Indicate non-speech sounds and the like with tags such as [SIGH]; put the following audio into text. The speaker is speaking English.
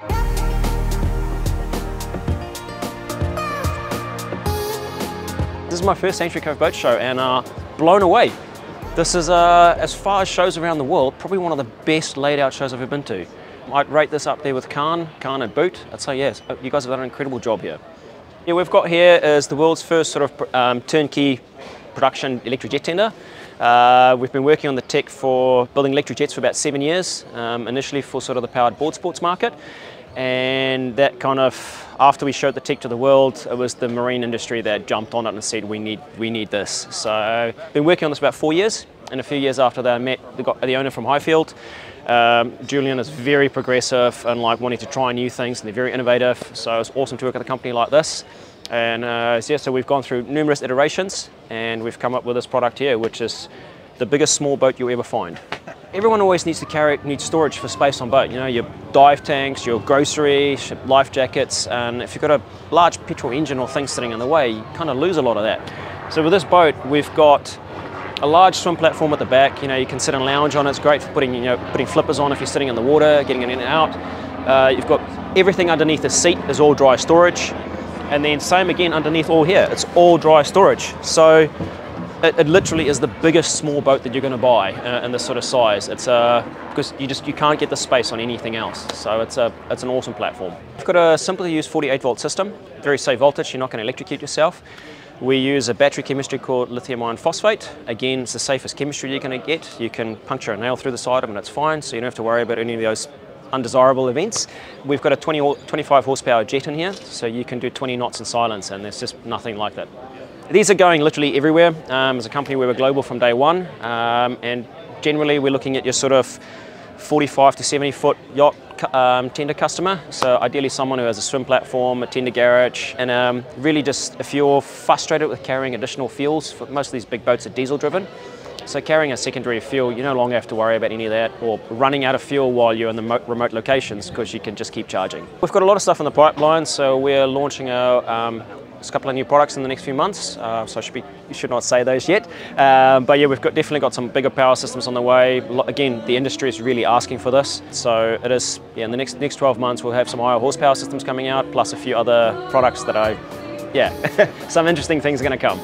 This is my first Sanctuary Cove Boat Show and uh, blown away. This is, uh, as far as shows around the world, probably one of the best laid out shows I've ever been to. I'd rate this up there with Cannes, Cannes and Boot. I'd say yes, you guys have done an incredible job here. Yeah, we've got here is the world's first sort of um, turnkey production electric jet tender. Uh, we've been working on the tech for building electric jets for about seven years, um, initially for sort of the powered board sports market. And that kind of, after we showed the tech to the world, it was the marine industry that jumped on it and said, we need, we need this. So been working on this about four years. And a few years after that, I met the, the owner from Highfield. Um, Julian is very progressive and like wanting to try new things, and they're very innovative. So it's awesome to work at a company like this. And uh, yeah, so we've gone through numerous iterations, and we've come up with this product here, which is the biggest small boat you'll ever find. Everyone always needs to carry needs storage for space on boat. You know, your dive tanks, your groceries, life jackets, and if you've got a large petrol engine or thing sitting in the way, you kind of lose a lot of that. So with this boat, we've got a large swim platform at the back. You know, you can sit and lounge on it. It's great for putting you know putting flippers on if you're sitting in the water, getting in and out. Uh, you've got everything underneath the seat is all dry storage, and then same again underneath all here. It's all dry storage. So it, it, literally is the biggest small boat that you're going to buy uh, in this sort of size. It's uh, because you just you can't get the space on anything else. So it's a it's an awesome platform. We've got a simple to use 48 volt system, very safe voltage. You're not going to electrocute yourself. We use a battery chemistry called lithium iron phosphate. Again, it's the safest chemistry you're going to get. You can puncture a nail through the side of it and it's fine, so you don't have to worry about any of those undesirable events. We've got a 20, 25 horsepower jet in here, so you can do 20 knots in silence, and there's just nothing like that. These are going literally everywhere. Um, as a company, we were global from day one, um, and generally we're looking at your sort of 45 to 70 foot yacht um, tender customer. So ideally someone who has a swim platform, a tender garage, and um, really just if you're frustrated with carrying additional fuels, most of these big boats are diesel driven, so carrying a secondary fuel, you no longer have to worry about any of that or running out of fuel while you're in the remote locations because you can just keep charging. We've got a lot of stuff in the pipeline, so we're launching a um, a couple of new products in the next few months, uh, so I should be, you should not say those yet. Um, but yeah, we've got definitely got some bigger power systems on the way. Again, the industry is really asking for this, so it is. Yeah, in the next next 12 months, we'll have some higher horsepower systems coming out, plus a few other products that I, yeah, [LAUGHS] some interesting things are going to come.